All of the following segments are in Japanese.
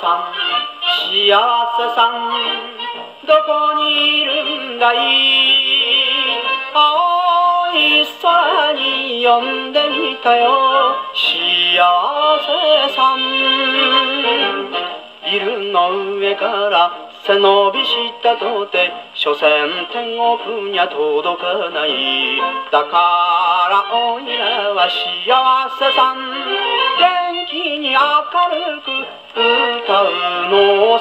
さん幸せさんどこにいるんだい？青い空に呼んでみたよ。幸せさんビルの上から背伸びしたとて所詮天国には届かない。だからおいらは幸せさん歌うの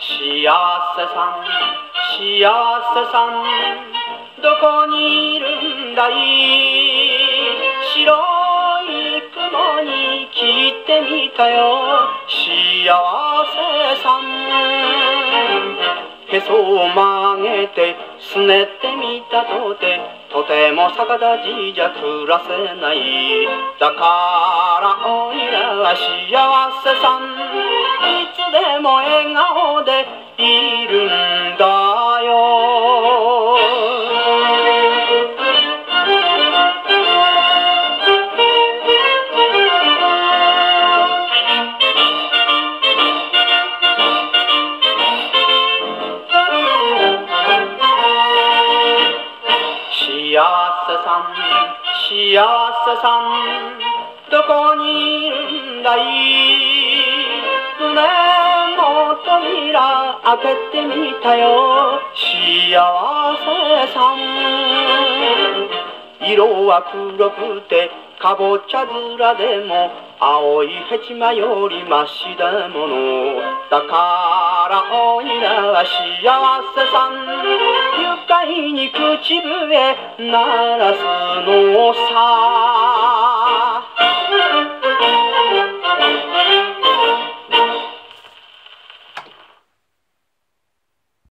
幸せさん幸せさんどこにいるんだい？たよ幸せさん。へそを曲げてすねってみたとてとても逆立ちじゃ暮らせない。だからおいらは幸せさん。いつでも笑顔でいるんだ。さん幸せさんどこにいるんだい？胸の扉開けてみたよ。幸せさん。色は黒くてかぼちゃ面でも青いヘチマよりましだもの。だからおいらは幸せさん。愉快に口笛鳴らすのさ。